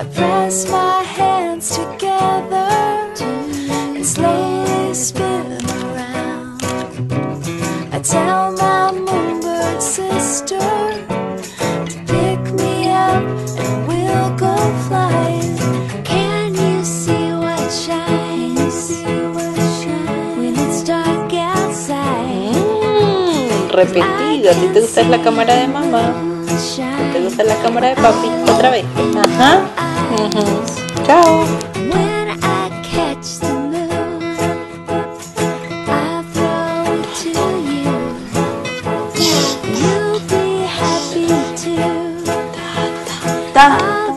I press my hands together and slay this spin around. I tell my moonbird sister to pick me up and we'll go flying. Can you see what shines when it's dark outside? Mm, repetido, a ti te gusta la cámara de mamá. ¿Te gusta la cámara de papi? Otra vez. Ajá. Chao. When I catch the moon, I throw it to you. You'll be happy too. Ta,